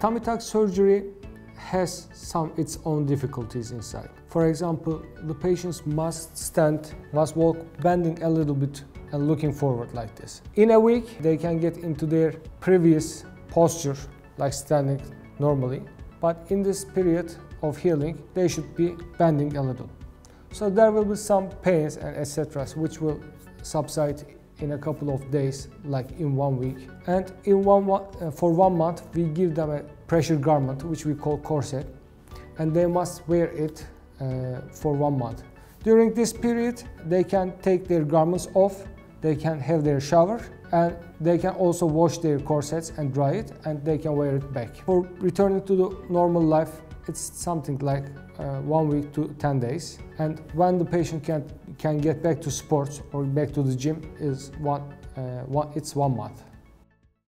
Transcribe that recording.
Tummy tuck surgery has some its own difficulties inside. For example, the patients must stand, must walk bending a little bit and looking forward like this. In a week, they can get into their previous posture, like standing normally. But in this period of healing, they should be bending a little. So there will be some pains and etc. which will subside in a couple of days, like in one week. And in one uh, for one month, we give them a pressure garment, which we call corset, and they must wear it uh, for one month. During this period, they can take their garments off, they can have their shower, and they can also wash their corsets and dry it, and they can wear it back. For returning to the normal life, it's something like uh, one week to 10 days. And when the patient can, can get back to sports or back to the gym is one, uh, one it's one month.